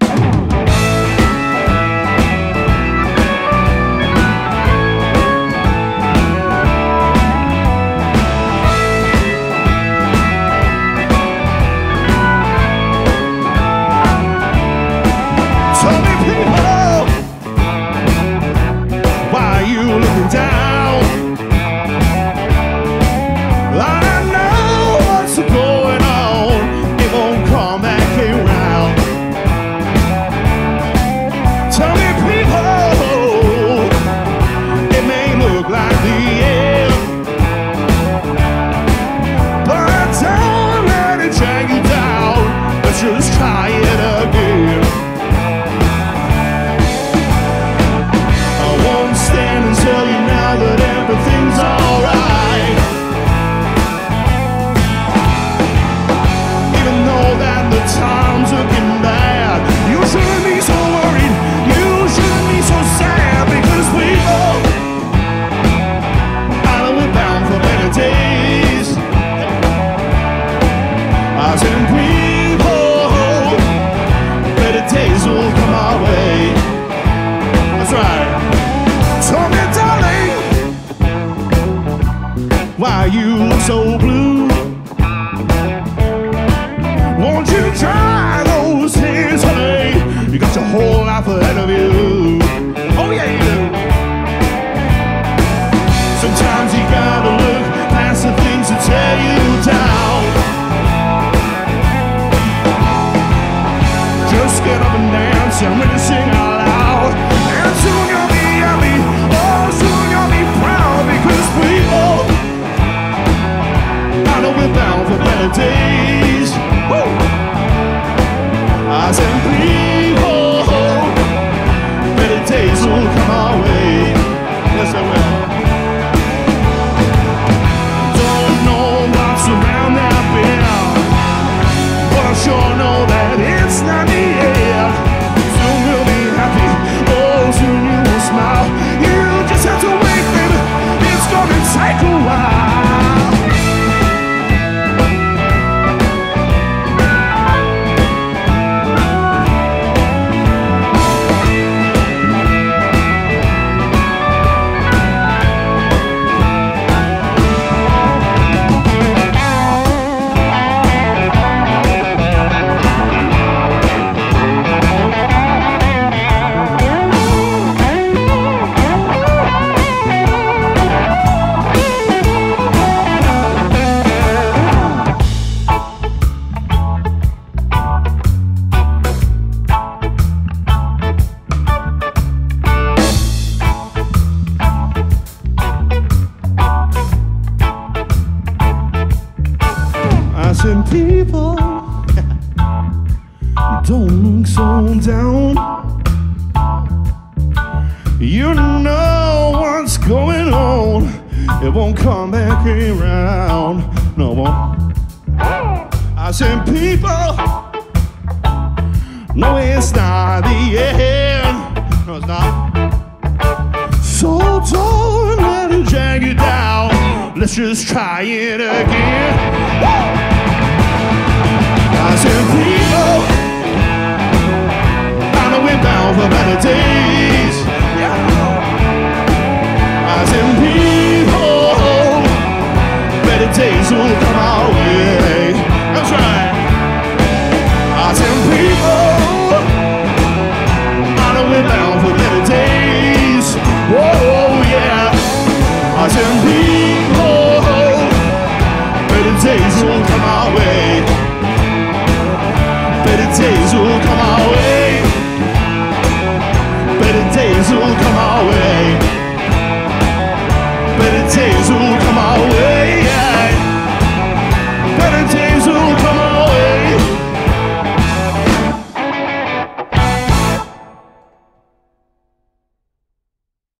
Yeah. So blue? Won't you try those things, honey? You got your whole life ahead of you. Said, people, don't look so down. You know what's going on. It won't come back around no more. I said, people, no, it's not the end. No, it's not. So don't let it drag you down. Let's just try it again. I said, people, bound for better days. Yeah. People, better days will come our way. That's right. People, bound for better days. Whoa, yeah. People, better days will come Jesus. o